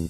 Hello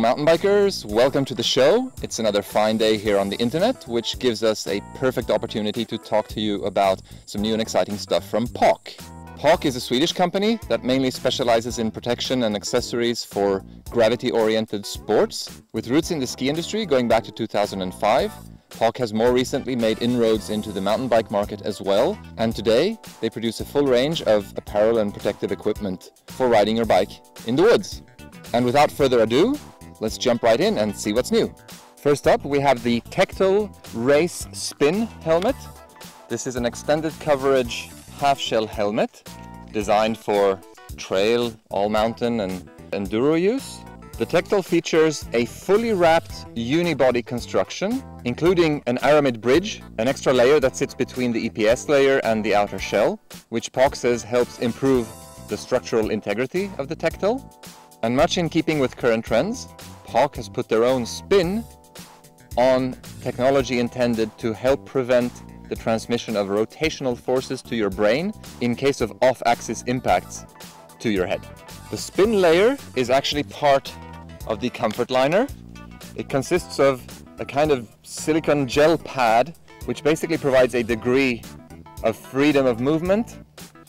mountain bikers, welcome to the show. It's another fine day here on the internet, which gives us a perfect opportunity to talk to you about some new and exciting stuff from POC. POC is a Swedish company that mainly specializes in protection and accessories for gravity-oriented sports, with roots in the ski industry going back to 2005. POC has more recently made inroads into the mountain bike market as well, and today they produce a full range of apparel and protective equipment for riding your bike in the woods. And without further ado, let's jump right in and see what's new. First up, we have the Tectal Race Spin helmet. This is an extended coverage half shell helmet designed for trail, all mountain and enduro use. The Tectal features a fully wrapped unibody construction, including an aramid bridge, an extra layer that sits between the EPS layer and the outer shell, which POC says helps improve the structural integrity of the Tectal. And much in keeping with current trends, POC has put their own spin on technology intended to help prevent the transmission of rotational forces to your brain in case of off-axis impacts to your head. The spin layer is actually part of the comfort liner. It consists of a kind of silicone gel pad which basically provides a degree of freedom of movement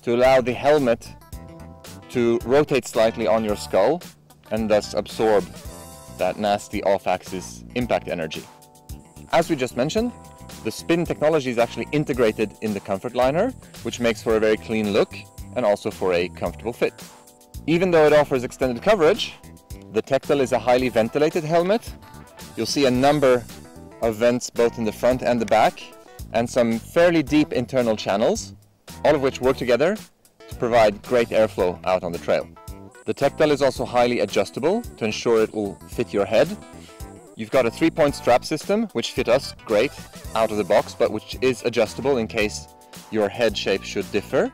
to allow the helmet to rotate slightly on your skull and thus absorb that nasty off-axis impact energy. As we just mentioned, the spin technology is actually integrated in the comfort liner, which makes for a very clean look and also for a comfortable fit. Even though it offers extended coverage, the Tectal is a highly ventilated helmet. You'll see a number of vents both in the front and the back, and some fairly deep internal channels, all of which work together to provide great airflow out on the trail. The Tectal is also highly adjustable to ensure it will fit your head. You've got a three-point strap system, which fit us great out of the box, but which is adjustable in case your head shape should differ.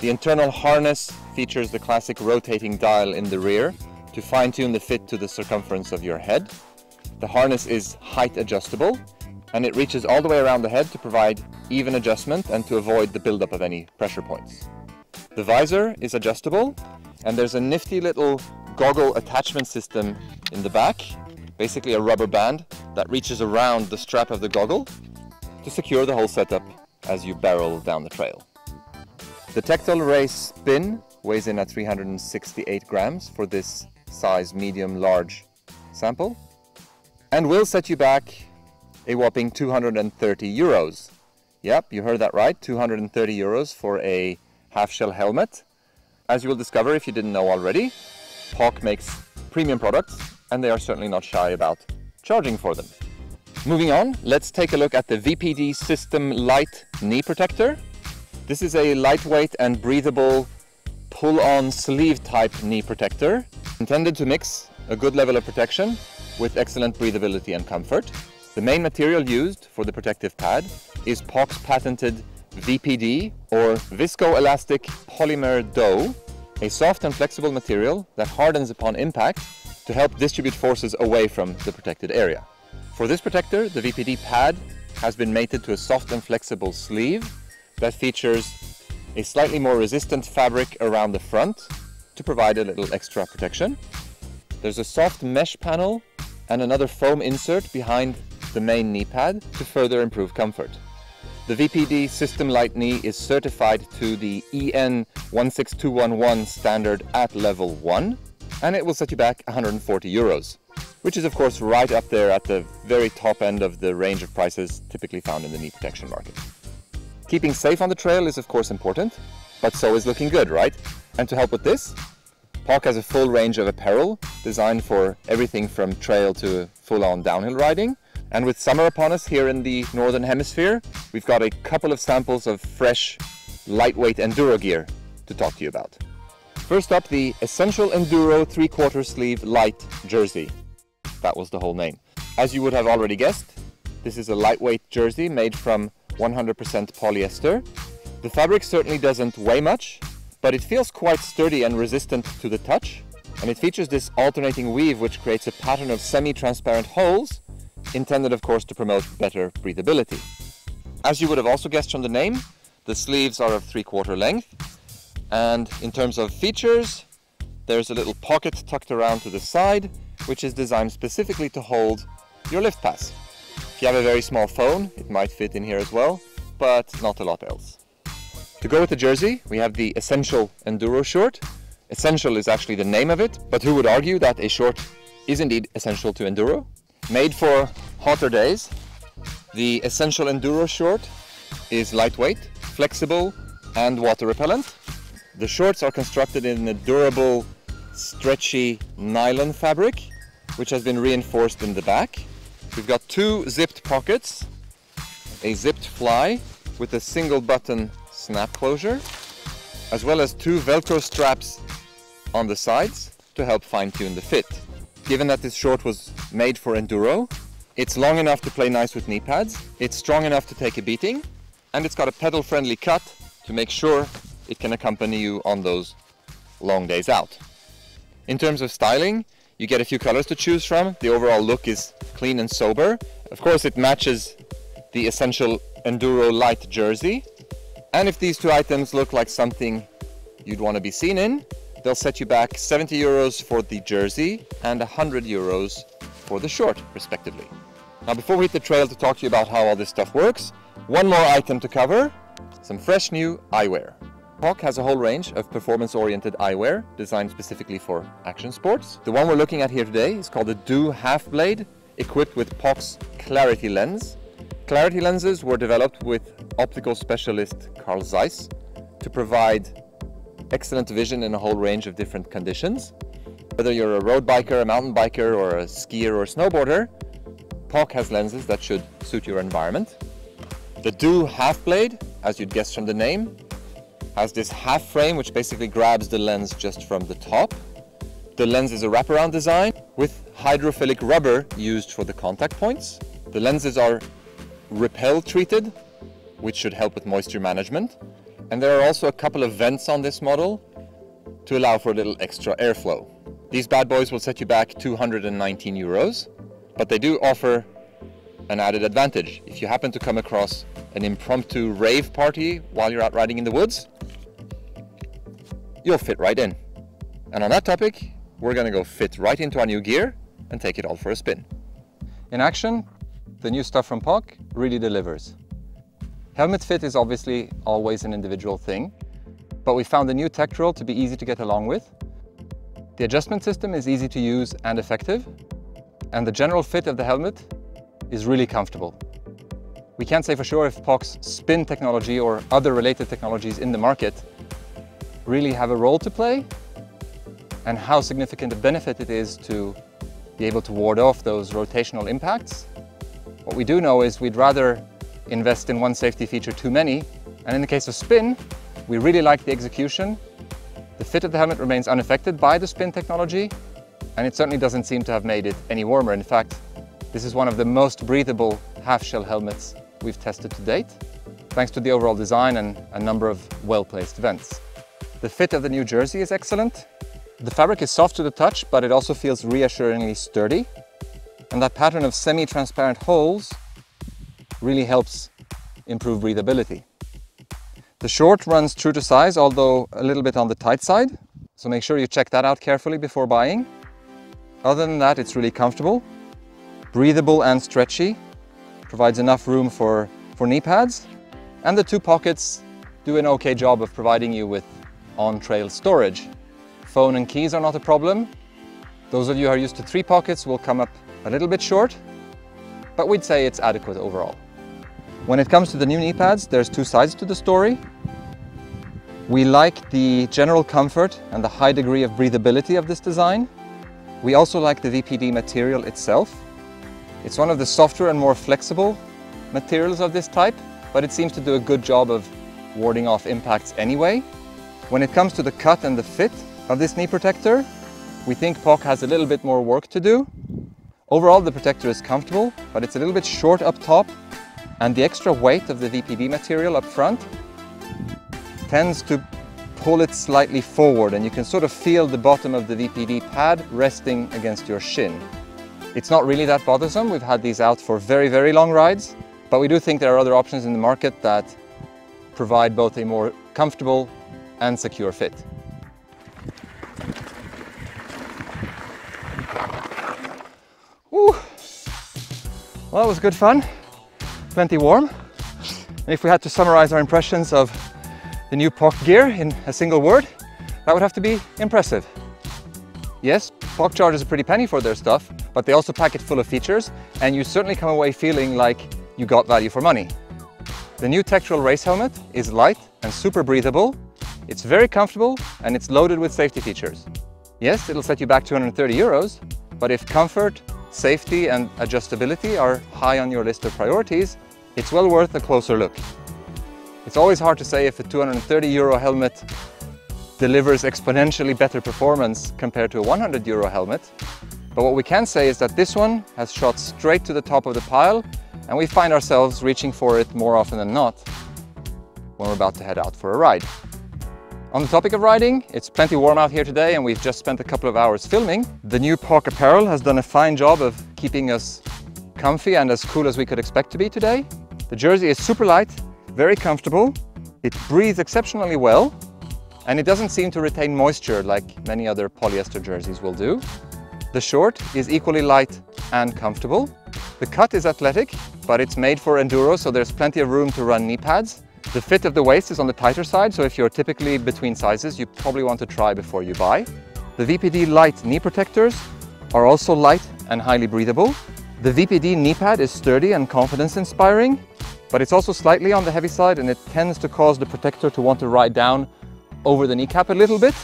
The internal harness features the classic rotating dial in the rear to fine-tune the fit to the circumference of your head. The harness is height adjustable, and it reaches all the way around the head to provide even adjustment and to avoid the buildup of any pressure points. The visor is adjustable and there's a nifty little goggle attachment system in the back, basically a rubber band that reaches around the strap of the goggle to secure the whole setup as you barrel down the trail. The Tectal Race Spin weighs in at 368 grams for this size medium-large sample and will set you back a whopping 230 euros. Yep, you heard that right, 230 euros for a half-shell helmet. As you will discover if you didn't know already, POC makes premium products and they are certainly not shy about charging for them. Moving on, let's take a look at the VPD System Light Knee Protector. This is a lightweight and breathable pull-on sleeve type knee protector intended to mix a good level of protection with excellent breathability and comfort. The main material used for the protective pad is POC's patented VPD or Viscoelastic Polymer Dough, a soft and flexible material that hardens upon impact to help distribute forces away from the protected area. For this protector, the VPD pad has been mated to a soft and flexible sleeve that features a slightly more resistant fabric around the front to provide a little extra protection. There's a soft mesh panel and another foam insert behind the main knee pad to further improve comfort. The VPD System Light Knee is certified to the EN 16211 standard at level 1 and it will set you back 140 euros, which is of course right up there at the very top end of the range of prices typically found in the knee protection market. Keeping safe on the trail is of course important, but so is looking good, right? And to help with this, POC has a full range of apparel designed for everything from trail to full-on downhill riding, and with summer upon us here in the Northern Hemisphere, we've got a couple of samples of fresh, lightweight enduro gear to talk to you about. First up, the Essential Enduro 3 quarter sleeve light jersey. That was the whole name. As you would have already guessed, this is a lightweight jersey made from 100% polyester. The fabric certainly doesn't weigh much, but it feels quite sturdy and resistant to the touch. And it features this alternating weave which creates a pattern of semi-transparent holes intended of course to promote better breathability. As you would have also guessed from the name, the sleeves are of three quarter length and in terms of features, there's a little pocket tucked around to the side which is designed specifically to hold your lift pass. If you have a very small phone, it might fit in here as well, but not a lot else. To go with the jersey, we have the Essential Enduro short. Essential is actually the name of it, but who would argue that a short is indeed essential to enduro? Made for hotter days, the Essential Enduro short is lightweight, flexible and water repellent. The shorts are constructed in a durable, stretchy nylon fabric, which has been reinforced in the back. We've got two zipped pockets, a zipped fly with a single button snap closure, as well as two Velcro straps on the sides to help fine-tune the fit. Given that this short was made for enduro, it's long enough to play nice with knee pads, it's strong enough to take a beating, and it's got a pedal-friendly cut to make sure it can accompany you on those long days out. In terms of styling, you get a few colors to choose from. The overall look is clean and sober. Of course, it matches the essential Enduro Light jersey. And if these two items look like something you'd want to be seen in, they'll set you back 70 euros for the jersey and 100 euros for the short, respectively. Now, before we hit the trail to talk to you about how all this stuff works, one more item to cover, some fresh new eyewear. POC has a whole range of performance-oriented eyewear designed specifically for action sports. The one we're looking at here today is called the Do Half Blade, equipped with POC's Clarity Lens. Clarity lenses were developed with optical specialist Carl Zeiss to provide excellent vision in a whole range of different conditions. Whether you're a road biker, a mountain biker, or a skier or a snowboarder, POC has lenses that should suit your environment. The Do Half Blade, as you'd guess from the name, has this half frame which basically grabs the lens just from the top. The lens is a wraparound design with hydrophilic rubber used for the contact points. The lenses are repel treated, which should help with moisture management. And there are also a couple of vents on this model to allow for a little extra airflow. These bad boys will set you back 219 euros, but they do offer an added advantage. If you happen to come across an impromptu rave party while you're out riding in the woods, you'll fit right in. And on that topic, we're to go fit right into our new gear and take it all for a spin. In action, the new stuff from POC really delivers. Helmet fit is obviously always an individual thing, but we found the new Tectal to be easy to get along with. The adjustment system is easy to use and effective, and the general fit of the helmet is really comfortable. We can't say for sure if POC's spin technology or other related technologies in the market really have a role to play and how significant a benefit it is to be able to ward off those rotational impacts. What we do know is we'd rather invest in one safety feature too many, and in the case of spin, we really like the execution. The fit of the helmet remains unaffected by the spin technology, and it certainly doesn't seem to have made it any warmer. In fact, this is one of the most breathable half-shell helmets we've tested to date, thanks to the overall design and a number of well-placed vents. The fit of the new jersey is excellent. The fabric is soft to the touch, but it also feels reassuringly sturdy. And that pattern of semi-transparent holes really helps improve breathability. The short runs true to size, although a little bit on the tight side. So make sure you check that out carefully before buying. Other than that, it's really comfortable, breathable and stretchy, provides enough room for, for knee pads, and the two pockets do an okay job of providing you with on-trail storage. Phone and keys are not a problem. Those of you who are used to three pockets will come up a little bit short, but we'd say it's adequate overall. When it comes to the new knee pads, there's two sides to the story. We like the general comfort and the high degree of breathability of this design. We also like the VPD material itself. It's one of the softer and more flexible materials of this type, but it seems to do a good job of warding off impacts anyway. When it comes to the cut and the fit of this knee protector, we think POC has a little bit more work to do. Overall, the protector is comfortable, but it's a little bit short up top, and the extra weight of the VPD material up front tends to pull it slightly forward, and you can sort of feel the bottom of the VPD pad resting against your shin. It's not really that bothersome. We've had these out for very, very long rides, but we do think there are other options in the market that provide both a more comfortable and secure fit. Well, that was good fun, plenty warm. And if we had to summarize our impressions of the new POC gear in a single word, that would have to be impressive. Yes, POC charges a pretty penny for their stuff, but they also pack it full of features, and you certainly come away feeling like you got value for money. The new Tectal race helmet is light and super breathable. It's very comfortable and it's loaded with safety features. Yes, it'll set you back 230 euros, but if comfort, safety and adjustability are high on your list of priorities, it's well worth a closer look. It's always hard to say if a 230 euro helmet delivers exponentially better performance compared to a 100 euro helmet, but what we can say is that this one has shot straight to the top of the pile and we find ourselves reaching for it more often than not when we're about to head out for a ride. On the topic of riding, it's plenty warm out here today and we've just spent a couple of hours filming. The new park apparel has done a fine job of keeping us comfy and as cool as we could expect to be today. The jersey is super light, very comfortable, it breathes exceptionally well, and it doesn't seem to retain moisture like many other polyester jerseys will do. The short is equally light and comfortable. The cut is athletic, but it's made for enduro, so there's plenty of room to run knee pads. The fit of the waist is on the tighter side, so if you're typically between sizes, you probably want to try before you buy. The VPD light knee protectors are also light and highly breathable. The VPD knee pad is sturdy and confidence inspiring, but it's also slightly on the heavy side and it tends to cause the protector to want to ride down over the kneecap a little bit.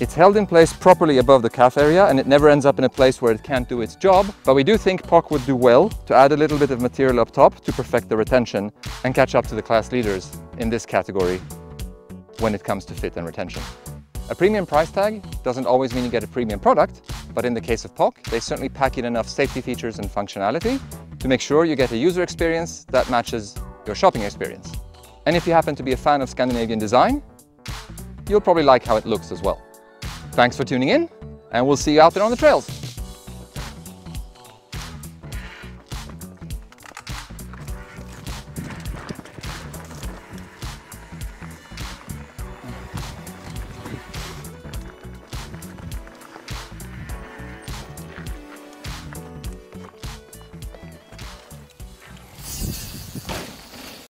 It's held in place properly above the calf area and it never ends up in a place where it can't do its job. But we do think POC would do well to add a little bit of material up top to perfect the retention and catch up to the class leaders in this category when it comes to fit and retention. A premium price tag doesn't always mean you get a premium product, but in the case of POC, they certainly pack in enough safety features and functionality to make sure you get a user experience that matches your shopping experience. And if you happen to be a fan of Scandinavian design, you'll probably like how it looks as well. Thanks for tuning in, and we'll see you out there on the trails.